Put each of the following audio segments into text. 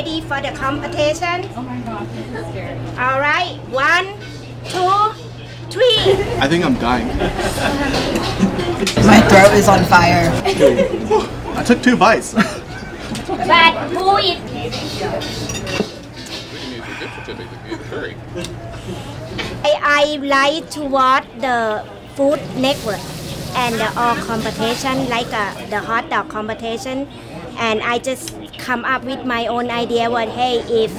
ready for the competition? All right, one, two, three. I think I'm dying. My throat is on fire. I took two bites. But who is I, I like to watch the food network and the all competition like uh, the hot dog competition and I just come up with my own idea what hey if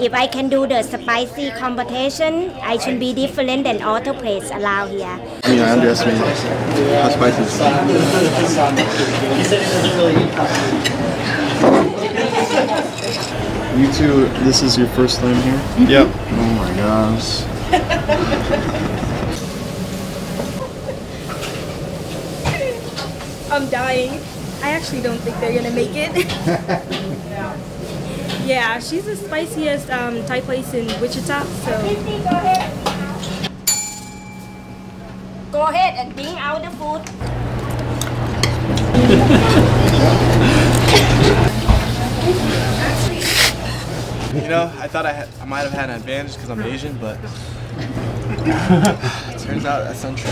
if I can do the spicy competition I should be different than other place around here I mean, I underestimate how spicy this is. You two, this is your first time here? Yep. Oh my gosh. I'm dying. I actually don't think they're gonna make it. yeah, she's the spiciest um, Thai place in Wichita, so go ahead and bring out the food You know, I thought I, had, I might have had an advantage because I'm Asian, but turns out that's untrue.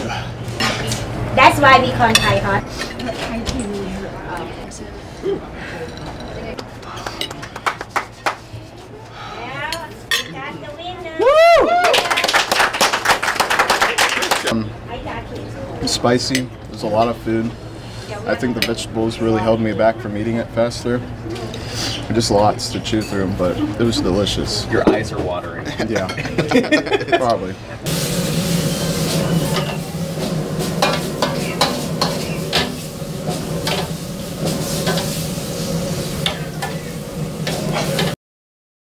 that's why we call Thai hot Well, we got the winner. I got it. It's spicy. There's a lot of food. I think the vegetables really held me back from eating it faster. Just lots to chew through, but it was delicious. Your eyes are watering. Yeah, probably.